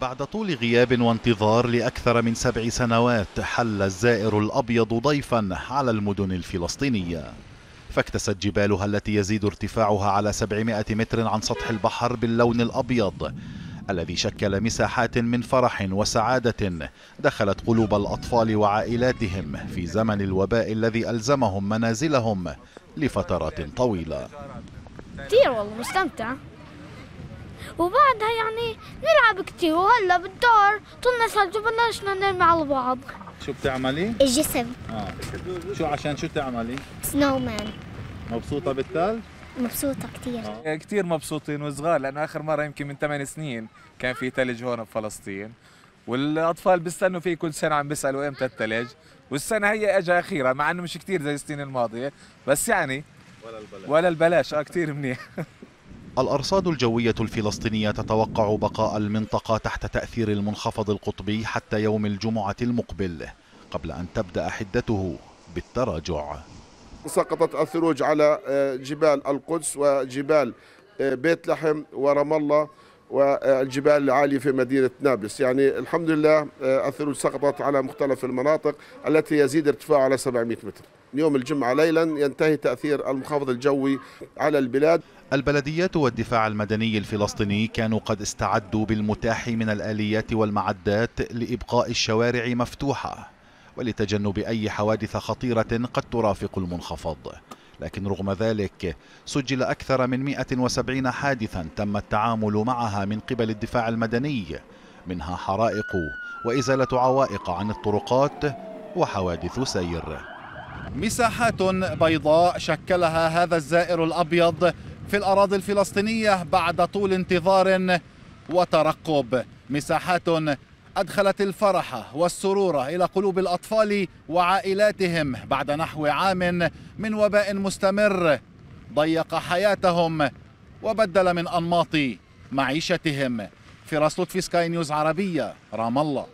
بعد طول غياب وانتظار لأكثر من سبع سنوات حل الزائر الأبيض ضيفا على المدن الفلسطينية. فاكتست جبالها التي يزيد ارتفاعها على 700 متر عن سطح البحر باللون الأبيض الذي شكل مساحات من فرح وسعادة دخلت قلوب الأطفال وعائلاتهم في زمن الوباء الذي ألزمهم منازلهم لفترات طويلة. كثير والله مستمتع. وبعدها يعني نلعب كثير وهلا بالدار طلنا ثلج وبلشنا نرمي على بعض شو بتعملي؟ الجسم آه. شو عشان شو تعملي؟ سنو مان مبسوطة بالثلج؟ مبسوطة كثير آه. كثير مبسوطين وصغار لأنه آخر مرة يمكن من 8 سنين كان في ثلج هون بفلسطين والأطفال بيستنوا فيه كل سنة عم بيسألوا إمتى الثلج والسنة هي اجى أخيرا مع إنه مش كثير زي السنين الماضية بس يعني ولا البلاش ولا البلاش آه كثير منيح الأرصاد الجوية الفلسطينية تتوقع بقاء المنطقة تحت تأثير المنخفض القطبي حتى يوم الجمعة المقبل قبل أن تبدأ حدته بالتراجع. سقطت الثلوج على جبال القدس وجبال بيت لحم ورام الله. والجبال العالية في مدينة نابلس. يعني الحمد لله الثلوج سقطت على مختلف المناطق التي يزيد ارتفاعها على 700 متر. يوم الجمعة ليلا ينتهي تأثير المنخفض الجوي على البلاد. البلديات والدفاع المدني الفلسطيني كانوا قد استعدوا بالمتاح من الآليات والمعدات لإبقاء الشوارع مفتوحة ولتجنب أي حوادث خطيرة قد ترافق المنخفض. لكن رغم ذلك سجل أكثر من 170 حادثا تم التعامل معها من قبل الدفاع المدني منها حرائق وإزالة عوائق عن الطرقات وحوادث سير. مساحات بيضاء شكلها هذا الزائر الأبيض في الأراضي الفلسطينية بعد طول انتظار وترقب. مساحات أدخلت الفرح والسرور إلى قلوب الأطفال وعائلاتهم بعد نحو عام من وباء مستمر. ضيق حياتهم وبدل من أنماط معيشتهم. فراس لطفي سكاي نيوز عربية رام الله.